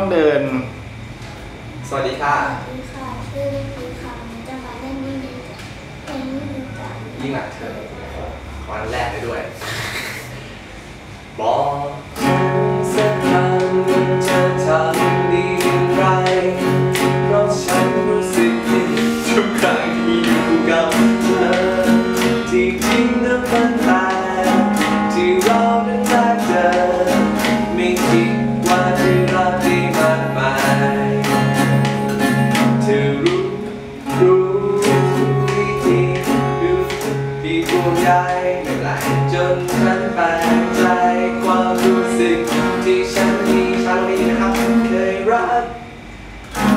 ต้องเดิน สวัสดีค่ะสวัสดีค่ะชื่อเล่นคือค่ะผมจะมาเล่นนิทานเพลงนิทานยิ่งหนักเธอขออันแรกไปด้วย บอ ฉันแปลกใจความรู้สึกที่ฉันมีฉันมีนะครับเคยรัก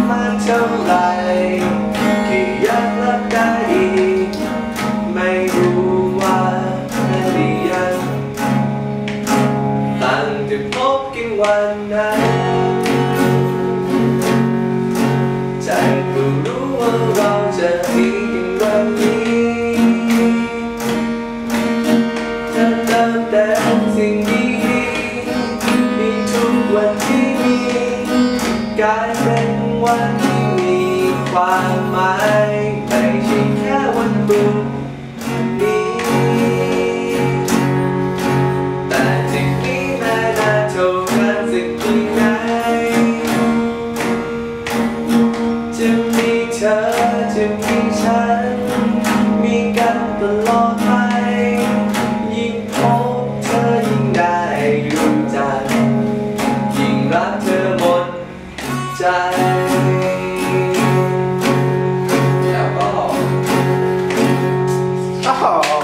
มันเท่าไรกี่ยังรักได้อีกไม่รู้ว่าเป็นหรือยังตั้งแต่พบกันวันนั้น เป็นวันที่มีความหมายไม่ใช่แค่วันบุญนี้ แต่จากนี้แม้นานเท่ากันสักกี่ไหนจะมีเธอจะมีฉัน มีกันตลอด side. Yeah, oh. Oh.